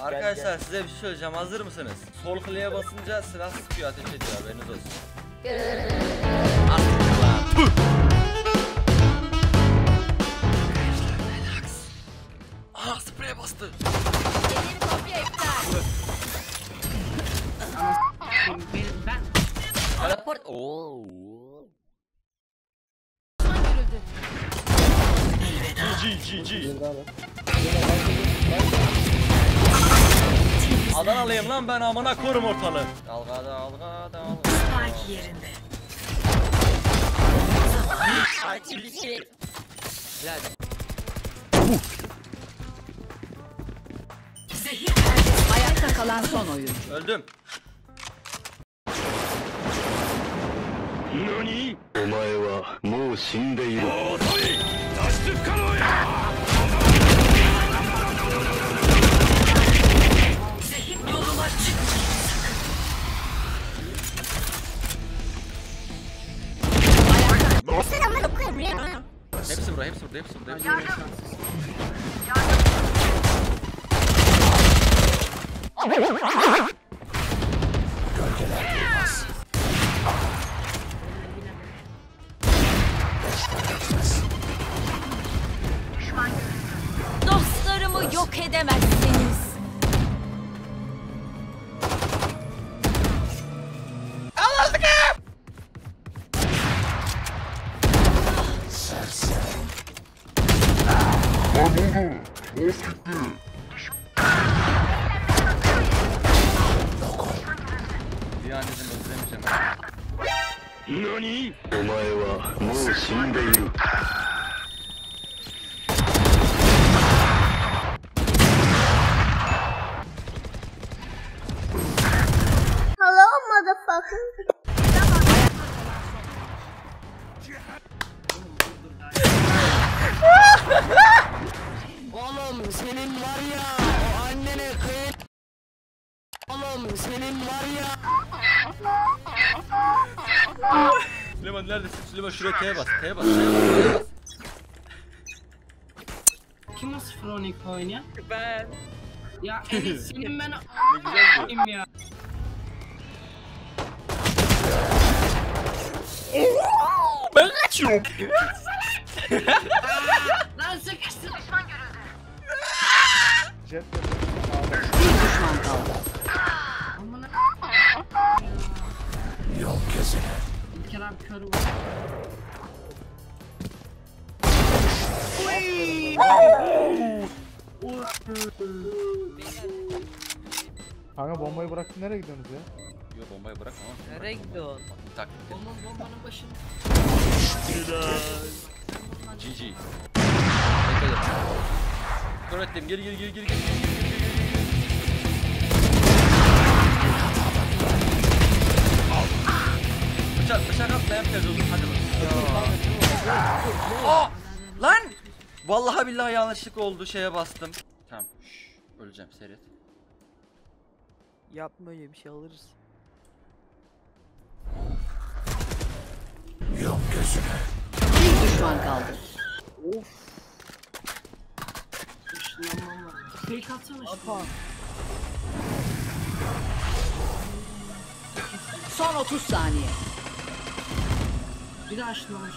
Arkadaşlar size bir şey söyleyeceğim hazır mısınız? Sol kliğe basınca silah sıkıyor ateş ediyor haberiniz olsun. Artık spreye bastı. Elleri kopya iptal. Ben Teleport. Oo. Düşman görüldü. G G G. Adanalıyım lan ben amına korum ortalığı. Dalgada dalgada dalgada. Spike yerinde. Lan. Zehir Ayakta kalan son oyuncu. Öldüm. Nani? Omae wa mou shindeiru. Otoi! Dashitsu kanoe! 何お前はもう死んでいる Hello, motherfucker. Oğlum senin var ya o annene kıyın. Oğlum senin var ya. Süleyman neredesin? Süleyman şuraya T'ye bas, T'ye bas, T'ye bas. Kim o Sfronik oynayan? Ben. Ya Enis senin ben Ne güzel bu. a**ayım ya. Ben kaçıyorum. Lan sıkıştı. Düşman Körü var. Kanka bombayı bıraktın nereye gidiyorsunuz ya? Yok bombayı bırak ama. Nereye gidiyorsun? Taktik. Bomba bombanın başında. GG. Bekledim. Kör ettim. Geri geri geri geri geri. Bıçak Vallahi billahi yanlışlık oldu şeye bastım. Tamam. Şş, öleceğim seyret. Yapma öyle bir şey alırız. Bir düşman kaldı. Işınlanmam var. Fake atsana. Son 30 saniye. Bir daha ışınlanmış.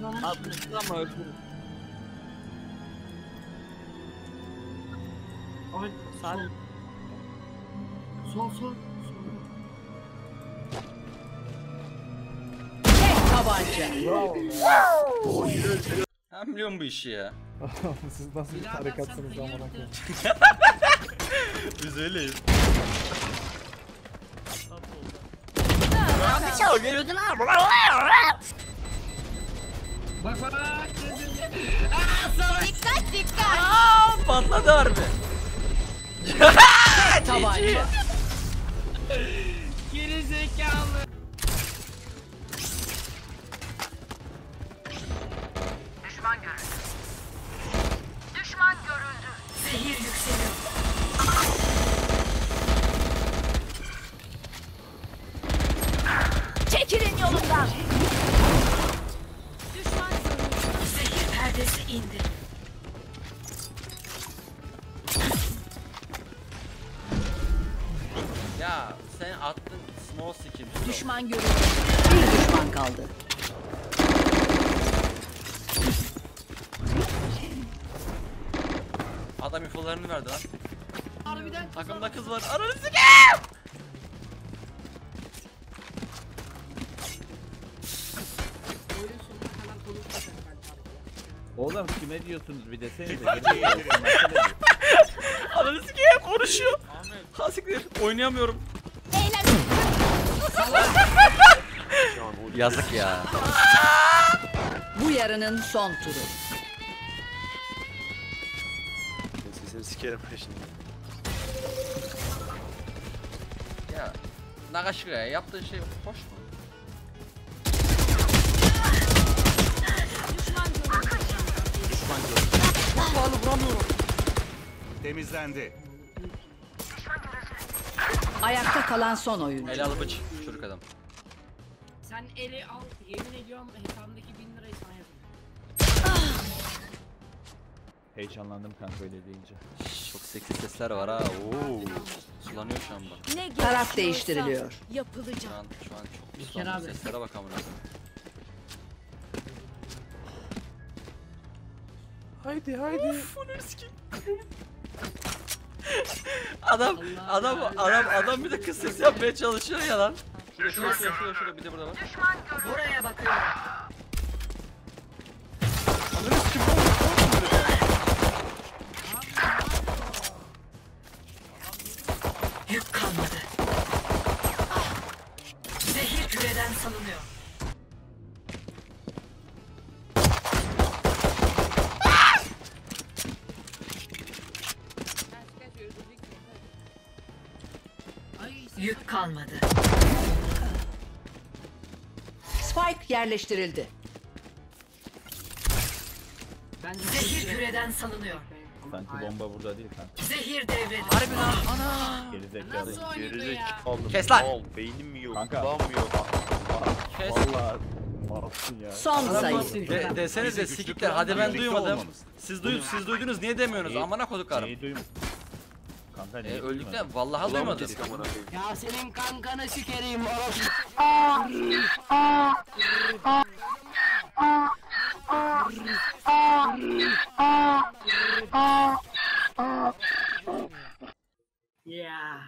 Işınlanmış. Ama öldürürüm. Ay Sağ- sol. Sol sol. Tek tabanca. Ben biliyorum bu işi ya. Siz nasıl bir sen tarikatsınız amına koyayım. Biz öyleyiz. Bak bak. Dikkat dikkat. Aa, patladı harbi. Tabanca. Geri zekalı. Zehir yükseliyor. Ya sen attın small sikim. Düşman görüldü. Bir düşman kaldı. Adam infolarını verdi lan. Harbiden Takımda kız var. Ananı sikeyim. Oğlum kime diyorsunuz bir desenize. Ananı sikeyim konuşuyor. Hasiktir. Oynayamıyorum. Yazık ya. Bu yarının son turu. Sesini sikerim şimdi. Ya Nagashira'ya yaptığı şey hoş mu? Temizlendi. Ayakta kalan son oyuncu. Helal bıç çocuk adam. Sen eli al yemin ediyorum hesabındaki 1000 lirayı sana yazarım. Heyecanlandım kanka öyle deyince. Çok seksi sesler var ha. Oo. Sulanıyor şu an bak. Ne Taraf değiştiriliyor. Şu Yapılacak. an şu an çok sulanıyor. abi. Seslere bak amına. Haydi haydi. Adam adam adam adam bir de kız sesi yapmaya çalışıyor ya lan. Şurada şurada şurada şurada, şurada bir de burada var. Buraya bakıyorum. Yük kalmadı. Zehir küreden salınıyor. Yük kalmadı. Spike yerleştirildi. ben Zehir küreden salınıyor. Sanki bomba burada değil kanka. Zehir devrede. Harbi lan ana. Gerizekalı. Nasıl oynadı Gerizek ya? aldım. Kes lan. Al, beynim mi yok? Kanka. Lan mı yok? Kes. Valla malsın ya. Son sayı. De, desenize sikikler hadi ben duymadım. Siz duydunuz siz duydunuz niye demiyorsunuz amına koduklarım. Neyi duyum? Kanka E, neyi öldükler duymadın? vallahi duymadım. Ya senin kankanı sikerim orospu. Yeah.